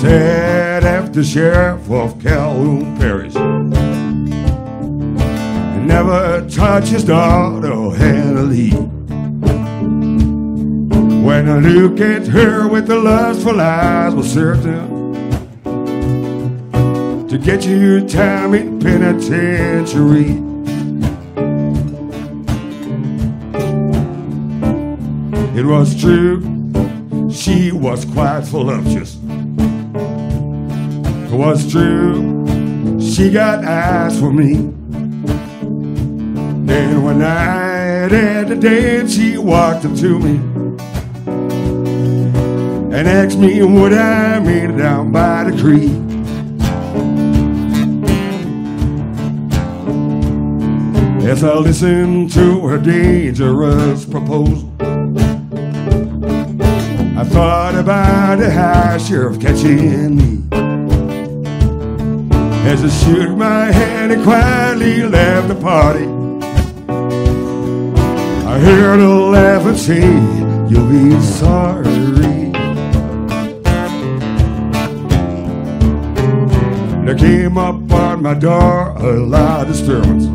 said after sheriff of Calhoun Parish never touched his daughter Lee. When I look at her with the lustful eyes was certain to get you time in penitentiary. It was true, she was quite voluptuous. It was true, she got eyes for me. Then one night at the dance, she walked up to me and asked me would I meet down by the creek. As I listened to her dangerous proposal, I thought about the high sheriff catching me. As I shook my hand and quietly left the party. I heard a laugh and say, You'll be sorry. There came up on my door a loud disturbance.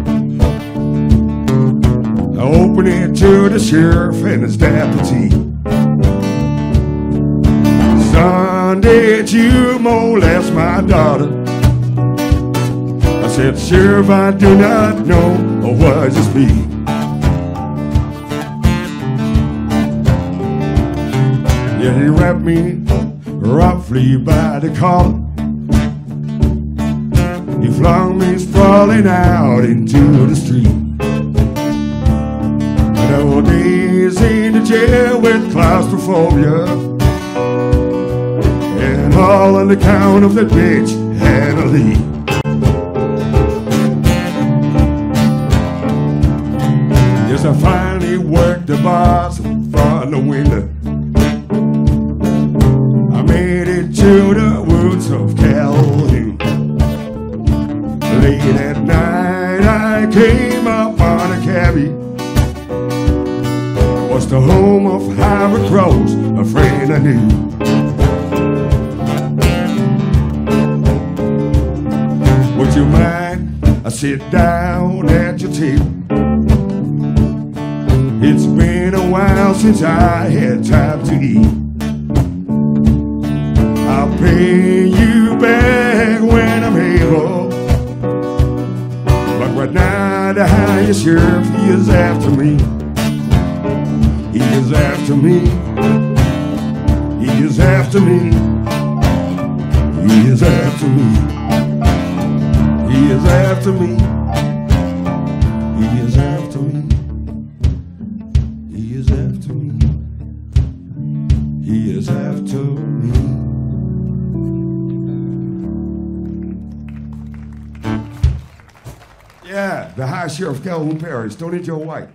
I opened it to the sheriff and his deputy. Son, did you molest my daughter? I said, Sheriff, I do not know, was it me? Yeah, he wrapped me roughly by the collar. He flung me sprawling out into the street. And old days in the jail with claustrophobia. And all on account of that bitch Hannah Lee. I finally worked the bars in front of the it to the woods of Calhoun. Late at night, I came up on a cabbie. Was the home of Howard Crows, a friend I knew. Would you mind? I sit down at your table. It's been a while since I had time to eat. I'll pay you back when I'm able. But right now, the highest sheriff, he is after me. He is after me. He is after me. He is after me. He is after me. After me. Yeah, the High Sheriff Calhoun Parish, Tony Joe White.